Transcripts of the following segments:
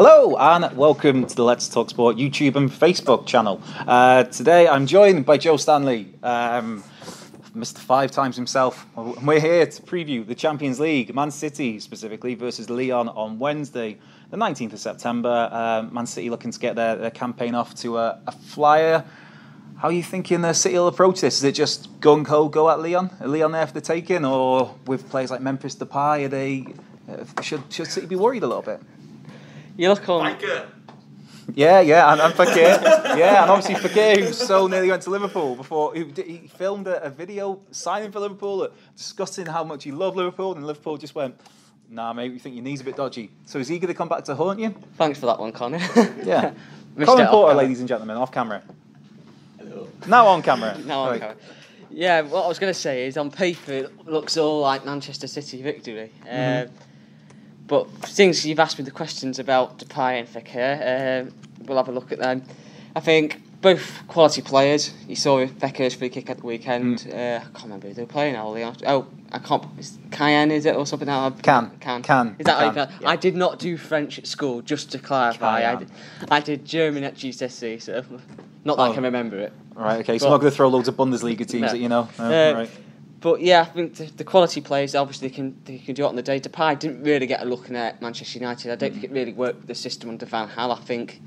Hello and welcome to the Let's Talk Sport YouTube and Facebook channel. Uh, today I'm joined by Joe Stanley, um, Mr. Five Times himself. We're here to preview the Champions League, Man City specifically versus Lyon on Wednesday, the 19th of September. Uh, Man City looking to get their, their campaign off to a, a flyer. How are you thinking the City will approach this? Is it just gung ho go at Lyon? Are Lyon there for the taking, or with players like Memphis Depay, are they uh, should should City be worried a little bit? You look on. Yeah, yeah, and, and Fekir, yeah, and obviously Fekir, who so nearly went to Liverpool before, he, he filmed a, a video signing for Liverpool, uh, discussing how much he loved Liverpool, and Liverpool just went, "Nah, mate, we think your knee's a bit dodgy." So is he going to come back to haunt you? Thanks for that one, Connor. Yeah. Missed Colin Porter, ladies and gentlemen, off camera. Hello. Now on camera. Now on Right. camera. Yeah, what I was going to say is on paper it looks all like Manchester City victory. Mm-hmm. Um, but since you've asked me the questions about Depay and Fekir, um, we'll have a look at them. I think both quality players. You saw Fekir's free kick at the weekend. Mm. Uh, I can't remember who they were playing now. Oh, I can't. It's Cayenne, is it, or something? Now? Can. Can. Can. Is that how Can, yeah. I did not do French at school, just to clarify. I did, I did German at GCSE, so not that I Oh. can remember it. Right, okay, so Well- I'm not going to throw loads of Bundesliga teams No. at you know. No, Uh, right. But yeah, I think the, the quality players obviously can they can do it on the day. Depay didn't really get a look in at Manchester United. I don't think it really worked with the system under Van Gaal. I think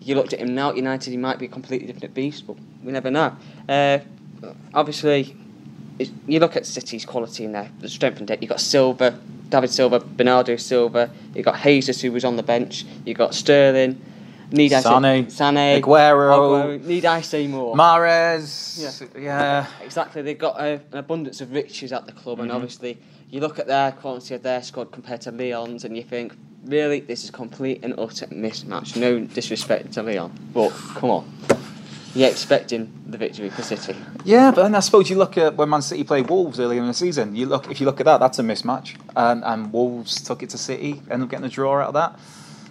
you looked at him now at United, he might be a completely different beast, but we never know. Uh, obviously, you look at City's quality in there, the strength and depth. You've got Silva, David Silva, Bernardo Silva. You've got Jesus who was on the bench. You've got Sterling. Need I Sané, say, Sané, Aguero. Need I say more? Mahrez. Yeah. Exactly, they've got a, an abundance of riches at the club, and Mhm. obviously, you look at their quality of their squad compared to Lyon's, and you think, really, this is complete and utter mismatch. No disrespect to Lyon, but come on, you're expecting the victory for City. Yeah, but then I suppose you look at when Man City played Wolves earlier in the season. You look if you look at that, that's a mismatch, and and Wolves took it to City, ended up getting a draw out of that.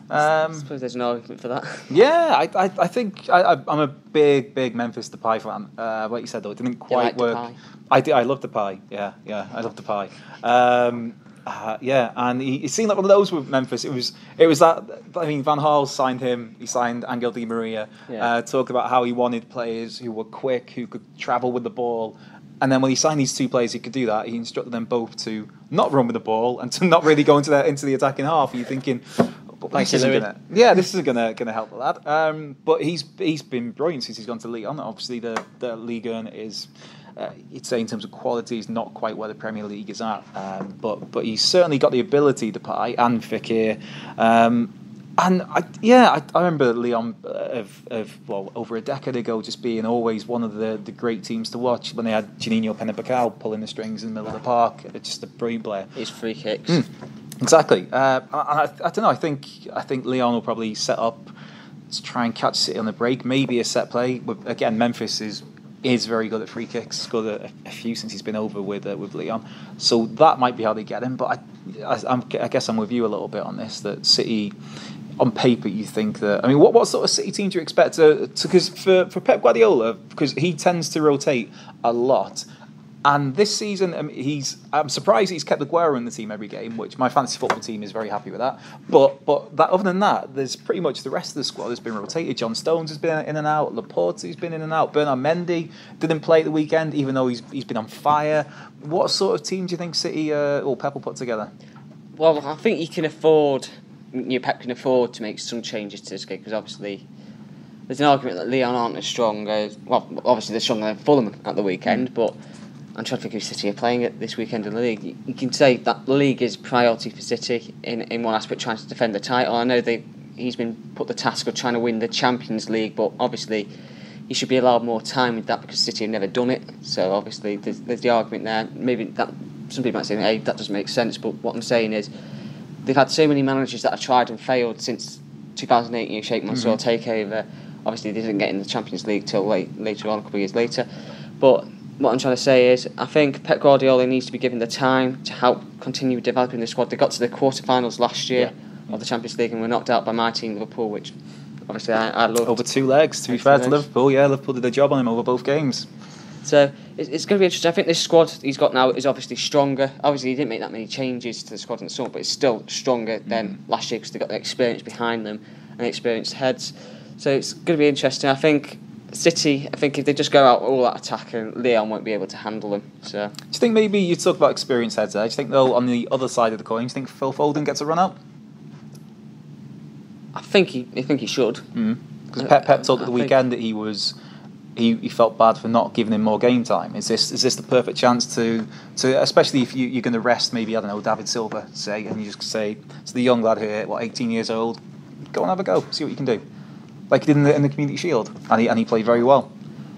I Um, suppose there's an argument for that. yeah, I, I, I think I, I, I'm a big, big Memphis Depay fan. Uh, like you said though, it didn't quite like work. Depay? I did. I love Depay. Yeah, yeah, I love Depay. Um, uh, yeah, and he, it seemed like one of those with Memphis. It was, it was that. I mean, Van Gaal signed him. He signed Angel Di Maria. Yeah. Uh, talked about how he wanted players who were quick, who could travel with the ball. And then when he signed these two players he could do that, he instructed them both to not run with the ball and to not really go into the into the attacking half. Are You're thinking, but Thank this you, isn't gonna, yeah, this isn't gonna gonna help the lad. Um, but he's he's been brilliant since he's gone to Lyon. Obviously, the the Ligue 1 is. Uh, you'd say in terms of quality, is not quite where the Premier League is at, um, but but he's certainly got the ability to play and Fekir. Um, and I, yeah, I, I remember Lyon uh, of, of well over a decade ago just being always one of the, the great teams to watch when they had Juninho Pernambucano pulling the strings in the middle of the park. It's just a brilliant player. His free kicks. Mm, exactly. Uh, I, I don't know. I think I think Lyon will probably set up to try and catch City on the break. Maybe a set play. Again, Memphis is is very good at free kicks. Scored a, a few since he's been over with uh, with Lyon. So that might be how they get him. But I, I, I guess I'm with you a little bit on this. That City. On paper, you think that. I mean, what, what sort of City team do you expect to? Because for, for Pep Guardiola, because he tends to rotate a lot, and this season, mean, he's. I'm surprised he's kept Aguero in the team every game, which my fantasy football team is very happy with that. But but that other than that, there's pretty much the rest of the squad has been rotated. John Stones has been in and out. Laporte has been in and out. Bernard Mendy didn't play the weekend, even though he's he's been on fire. What sort of team do you think City uh, or Pep will put together? Well, I think you can afford, you Pep can afford to make some changes to this game because obviously there's an argument that Lyon aren't as strong as, well, obviously they're stronger than Fulham at the weekend, but I'm trying to think who City are playing it this weekend in the league. You, can say that the league is priority for City in, in one aspect, trying to defend the title. I know they he's been put the task of trying to win the Champions League, but obviously he should be allowed more time with that because City have never done it. So obviously there's, there's the argument there. Maybe that some people might say, "Hey, that doesn't make sense," but what I'm saying is they've had so many managers that have tried and failed since 2008. You know, Sheikh Mansour mm-hmm. takeover. Obviously, they didn't get in the Champions League till late, later on, a couple of years later. But what I'm trying to say is, I think Pep Guardiola needs to be given the time to help continue developing the squad. They got to the quarterfinals last year of the Champions League and were knocked out by my team, Liverpool, which obviously I, I love. Over two legs. To be fair to. Liverpool, yeah, Liverpool did a job on him over both games. So it's, it's going to be interesting. I think this squad he's got now is obviously stronger. Obviously, he didn't make that many changes to the squad in the summer, but it's still stronger than mm. last year because they've got the experience behind them and experienced heads. So it's going to be interesting. I think City, I think if they just go out all that attack, and Lyon won't be able to handle them. So Do you think maybe you talk about experience heads there? Do you think though on the other side of the coin, do you think Phil Foden gets a run out? I think he, I think he should. Mm. Uh, because Pep, Pep told at the weekend that he was he, he felt bad for not giving him more game time. Is this is this the perfect chance to to especially if you, you're going to rest maybe I don't know David Silva say and you just say to the young lad here what 18 years old go and have a go see what you can do like he did in the, in the Community Shield and he and he played very well.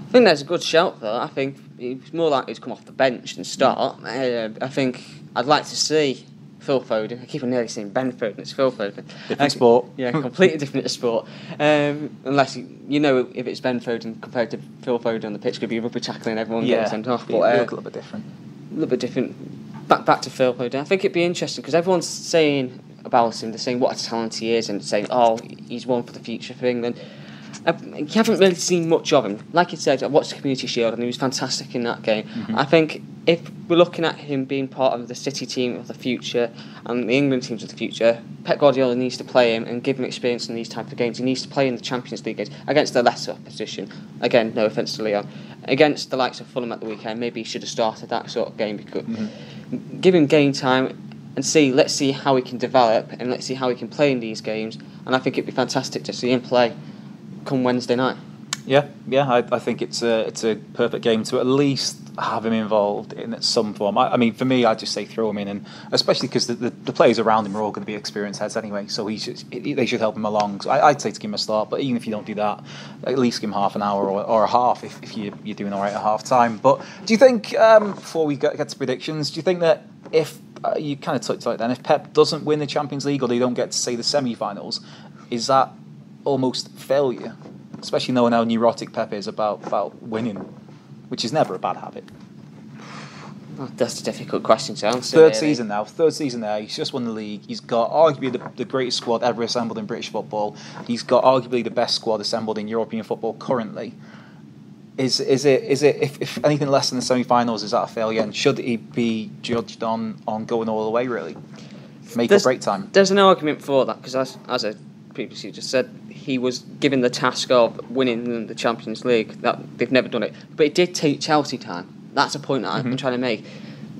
I think there's a good shout though. I think he's more likely to come off the bench than start. Uh, I think I'd like to see Phil Foden. I keep on nearly saying Ben Foden. It's Phil Foden. Different Uh, sport. Yeah, completely different sport. Um, unless you, you know if it's Ben Foden compared to Phil Foden on the pitch, could be rugby tackling everyone yeah, getting sent off. They But look uh, a little bit different. a little bit different. Back back to Phil Foden. I think it'd be interesting because everyone's saying about him, they're saying what a talent he is, and saying, oh, he's one for the future for England. You haven't really seen much of him. Like I said, I watched the Community Shield and he was fantastic in that game. Mm-hmm. I think if we're looking at him being part of the City team of the future and the England teams of the future, Pep Guardiola needs to play him and give him experience in these type of games. He needs to play in the Champions League games against the lesser opposition. Again, no offence to Lyon. Against the likes of Fulham at the weekend, maybe he should have started that sort of game because mm-hmm. give him game time and see. Let's see how he can develop and let's see how he can play in these games. And I think it'd be fantastic to see him play come Wednesday night. Yeah, yeah, I, I think it's a it's a perfect game to at least have him involved in some form. I, I mean, for me, I'd just say throw him in, and especially because the, the, the players around him are all going to be experienced heads anyway, so he should they should help him along. So I, I'd say to give him a start, but even if you don't do that, at least give him half an hour or, or a half if, if you, you're doing all right at half time. But do you think um, before we get, get to predictions, do you think that if uh, you kind of touched on it then, if Pep doesn't win the Champions League or they don't get to say the semi-finals, is that almost failure? Especially knowing how neurotic Pep is about, about winning, which is never a bad habit. Oh, that's a difficult question to answer. Third really. season now, third season there. He's just won the league. He's got arguably the, the greatest squad ever assembled in British football. He's got arguably the best squad assembled in European football currently. Is is it is it if, if anything less than the semi-finals is that a failure? And should he be judged on on going all the way really? Make There's- or break time. There's an argument for that because, as, as I previously just said, he was given the task of winning the Champions League. That they've never done it, but it did take Chelsea time. That's a point that Mm-hmm. I'm trying to make.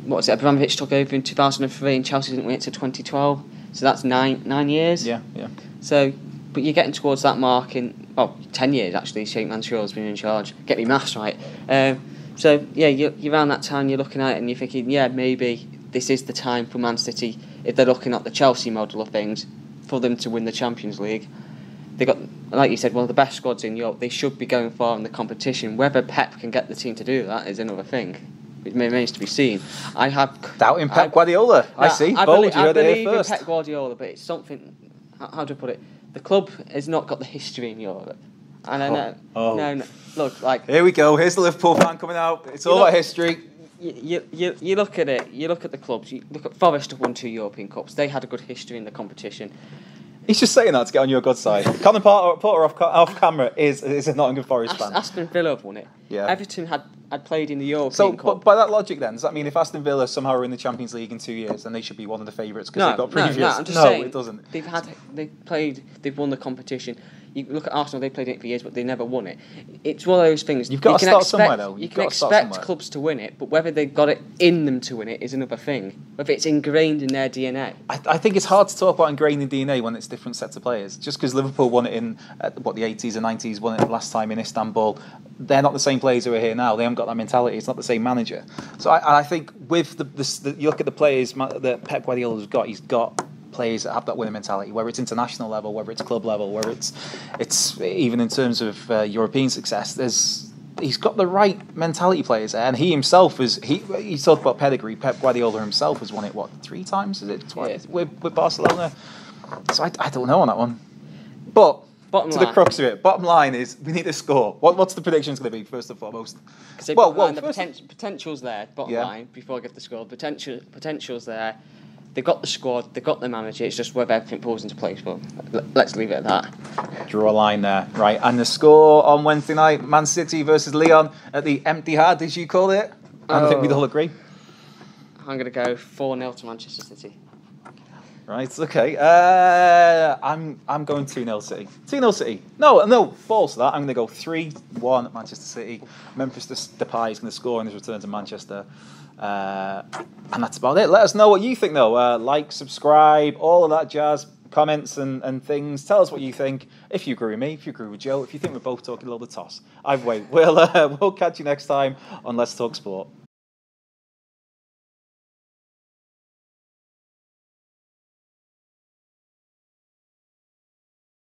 What's it? Abramovich took over in 2003, and Chelsea didn't win it to 2012. So that's nine nine years. Yeah, yeah. So, but you're getting towards that mark in well, ten years actually. Sheikh Mansour's been in charge. Get me maths right. Um, so yeah, you're, you're around that time. You're looking at it and you're thinking, yeah, maybe this is the time for Man City if they're looking at the Chelsea model of things for them to win the Champions League. They got, like you said, one of the best squads in Europe. They should be going far in the competition. Whether Pep can get the team to do that is another thing. It remains to be seen. I have Doubting Pep I- Guardiola. I yeah, see. I Bold, believe, you I heard it here first. Pep Guardiola, but it's something. How, how do I put it? The club has not got the history in Europe. And I oh. know. Oh. No, no. Look, like Here we go. Here's the Liverpool fan coming out. It's all You about history. you, you, you, you look at it. You look at the clubs. You look at Forest have won two European Cups. They had a good history in the competition. He's just saying that to get on your good side. Colin Porter, Porter off, off camera is is a Nottingham Forest Ast- fan. Aston Villa won it. Yeah. Everton had, had played in the European So, Cup. but by that logic, then does that mean if Aston Villa somehow are in the Champions League in two years, then they should be one of the favourites because no, they've got no, previous? no, I'm just saying. it doesn't. They've had, they've played, they've won the competition. You look at Arsenal; they played it for years, but they never won it. It's one of those things. You've got you to can start expect, somewhere, though. You You've can got to start expect somewhere. clubs to win it, but whether they've got it in them to win it is another thing. Whether it's ingrained in their DNA. I, I think it's hard to talk about ingrained in DNA when it's different sets of players. Just because Liverpool won it in uh, what the 80s and 90s, won it last time in Istanbul, they're not the same players who are here now. They haven't got that mentality. It's not the same manager. So I, I think with the, the, the you look at the players that Pep Guardiola's got, he's got players that have that winning mentality, whether it's international level, whether it's club level, whether it's it's even in terms of uh, European success. There's he's got the right mentality players there, and he himself is he. He talked about pedigree. Pep Guardiola himself has won it what three times? Is it twice Yeah. with with Barcelona? So I, I don't know on that one, but. Bottom to the crux of it, bottom line is we need a score. What, what's the predictions going to be first and foremost? Well, well, the poten- potential's there. Bottom Yeah. line, before I get the score, potential potential's there. They've got the squad, they've got the manager. It's just whether everything falls into place. But let's leave it at that. Draw a line there, right? And the score on Wednesday night: Man City versus Lyon at the Empty Hard, as you call it. And I think we'd Oh. all agree. I'm going to go 4 0 to Manchester City. Right, okay. Uh, I'm I'm going 2 0 City. 2 0 City. No, no, false to that. I'm going to go 3 1 at Manchester City. Memphis Depay is going to score in his return to Manchester. Uh, and that's about it. Let us know what you think, though. Uh, like, subscribe, all of that jazz, comments and, and things. Tell us what you think. If you agree with me, if you agree with Joe, if you think we're both talking a little bit toss. Either way, we'll, uh, we'll catch you next time on Let's Talk Sport.